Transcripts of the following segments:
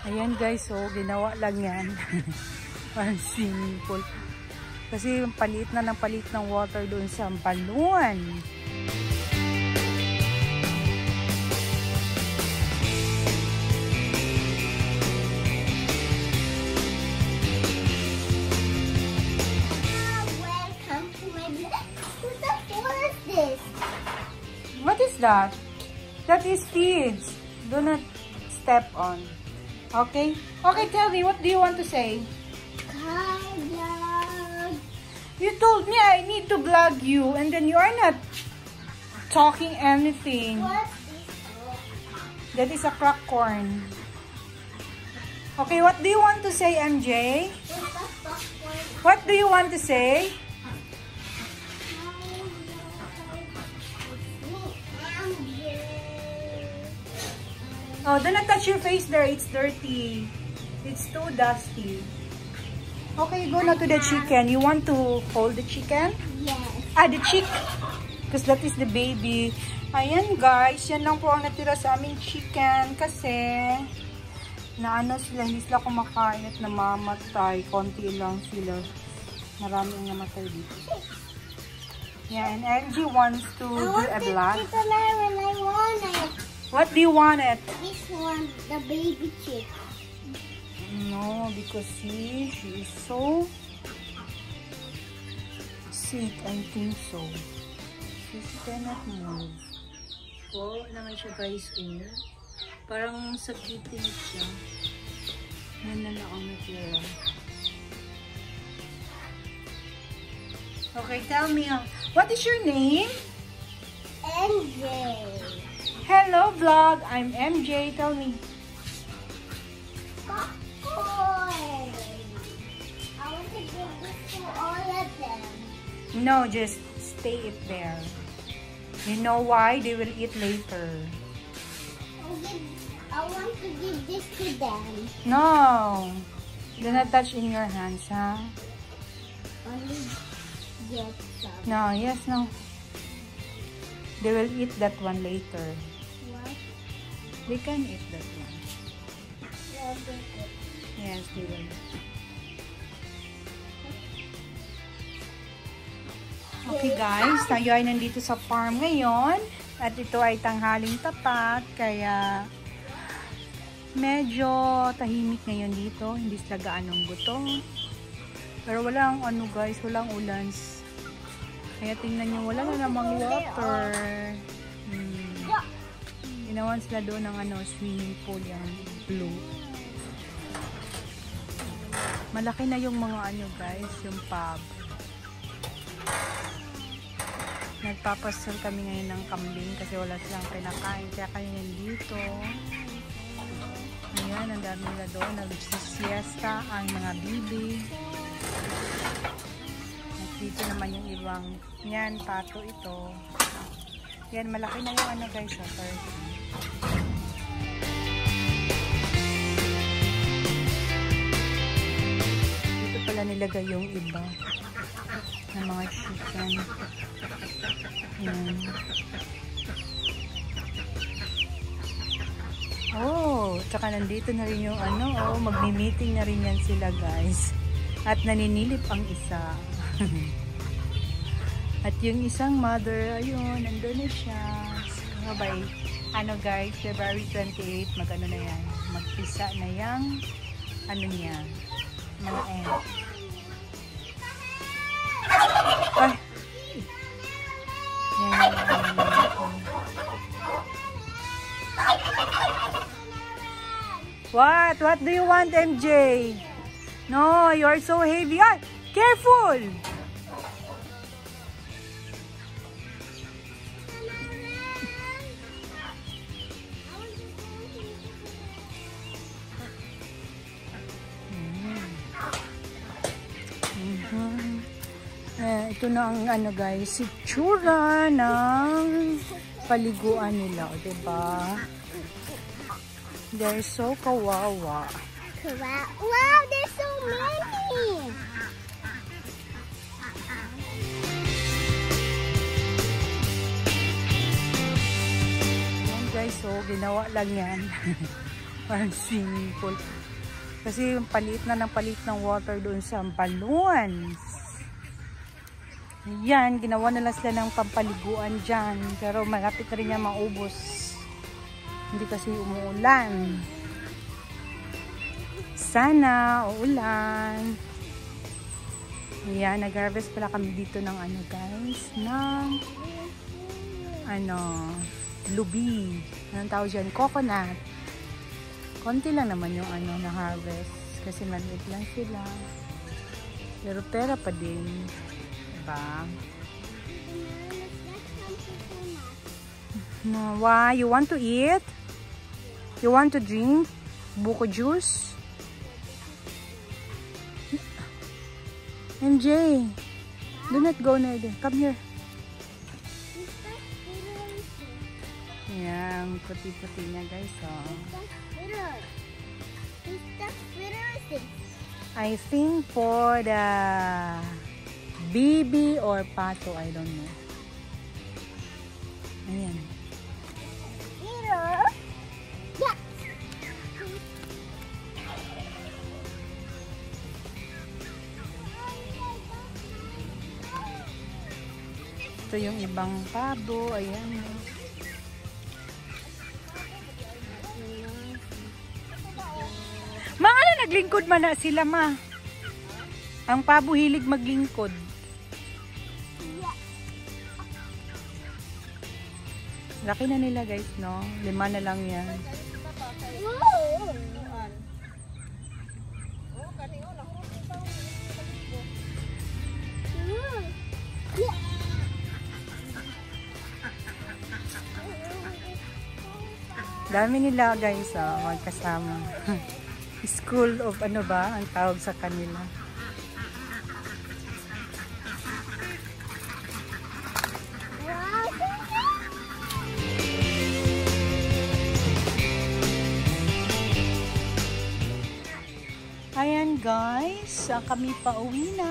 Ayan guys, so ginawa lang yan. Parang swimming pool. Kasi palit na ng palit ng water doon sa balloon. Welcome to my What is this? What is that? That is seeds. Do not step on. Okay? Okay, tell me, what do you want to say? Vlog. You told me I need to vlog you and then you are not talking anything. What's this? That is a crack corn. Okay, what do you want to say, MJ? What What do you want to say? Oh, do not touch your face there. It's dirty. It's too dusty. Okay, go now to the chicken. You want to hold the chicken? Yes. Ah, the chick. Because that is the baby. Ayan guys, yan lang po ang natira sa aming chicken kasi naano sila, hindi sila kumakain at namamatay. Konti lang sila. Marami ang namatay dito. Yeah, and MG wants to I do want a it vlog. to when I want it. What do you want it? This one, the baby chick. No, because see, she is so sick. I think so. She cannot move. Po, naman siya guys eh. Parang sakitin siya. Yan na lang ang natira. Okay, tell me, uh, what is your name? MJ. Vlog, I'm MJ. Tell me. Popcorn. I want to give this to all of them. No, just stay it there. You know why? They will eat later. Give, I want to give this to them. No. Do not touch in your hands, huh? Only get some. No, yes, no. They will eat that one later. They can eat that one. Yes, they will. Okay guys, tayo ay nandito sa farm ngayon. At ito ay tanghaling tapat, kaya medyo tahimik ngayon dito. Hindi sila gaanong gutom. Pero walang ano guys, walang ulans. Kaya tingnan nyo, wala na namang water. Ginawan sila doon ng ano, swimming pool yan, blue. Malaki na yung mga ano guys, yung pub. Nagpapasal kami ngayon ng kambing kasi wala silang pinakain. Kaya kami nandito. Ayan, ang dami nila doon. Nagsisiesta ang mga bibi. At dito naman yung ibang, yan, pato ito. Yan, malaki na yung ano guys, oh, 30. Dito pala nilagay yung iba ng mga chicken. Yan. Oh, tsaka nandito na rin yung ano, oh, magmi-meeting na rin yan sila guys. At naninilip ang isa. At yung isang mother, ayun, nandun na siya. So, by, ano guys, February 28, mag-ano na yan, magpisa na yung, ano niya, mga egg. Ay! Yan ano. What? What do you want, MJ? No, you are so heavy. Ay, careful! Ito na ang ano guys, itsura ng paliguan nila, o diba? They're so kawawa. Wow, wow, there's so many. Yan guys, so ginawa lang yan. Parang swimming pool. Kasi yung palit na ng palit ng water doon sa balloons. Yan, ginawa nila sila ng pampaliguan dyan. Pero malapit na rin yan maubos. Hindi kasi umuulan. Sana, uulan. Ayan, nag-harvest pala kami dito ng ano guys, ng ano, lubi. Anong tawag dyan? Coconut. Konti lang naman yung ano na harvest. Kasi maliit lang sila. Pero pera pa din. Diba? No, why? You want to eat? You want to drink? Buko juice? MJ, do not go near there. Come here. Yan, puti-puti niya guys. Oh. I think for the baby or pato, I don't know. Ayan. Ito yung ibang pabo. Ayan. Ma, ano naglingkod man na sila, ma? Ang pabo hilig maglingkod. Laki na nila guys, no? Lima na lang yan. Dami nila guys, oh, magkasama. School of ano ba ang tawag sa kanila. Ayan guys, ah, kami pa uwi na.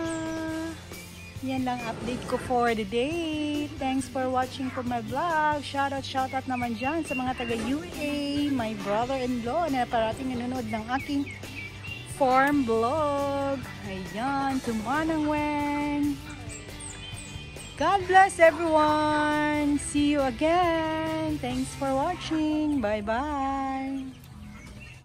Yan lang update ko for the day. Thanks for watching for my vlog. Shoutout, shoutout naman dyan sa mga taga UA, my brother-in-law na parating nanonood ng aking farm vlog. Ayan, tumanang Weng. God bless everyone. See you again. Thanks for watching. Bye-bye.